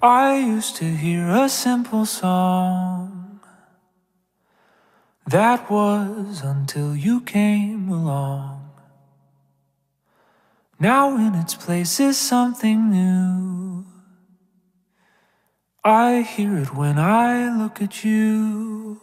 I used to hear a simple song. That was until you came along. Now in its place is something new. I hear it when I look at you.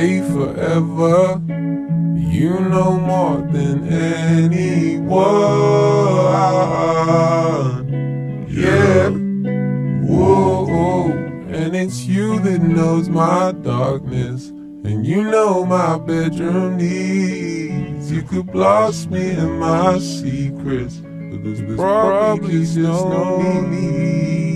Stay forever. You know more than anyone. Yeah. Whoa. And it's you that knows my darkness. And you know my bedroom needs. You could blast me in my secrets. But there's probably just no need.